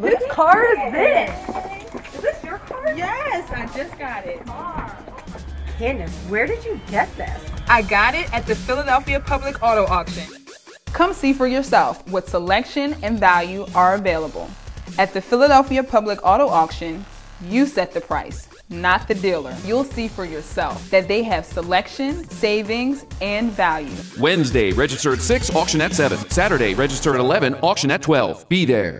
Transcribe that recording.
Whose car is this? Is this your car? Yes, I just got it. Oh Candace, where did you get this? I got it at the Philadelphia Public Auto Auction. Come see for yourself what selection and value are available. At the Philadelphia Public Auto Auction, you set the price, not the dealer. You'll see for yourself that they have selection, savings, and value. Wednesday, register at 6, auction at 7. Saturday, register at 11, auction at 12. Be there.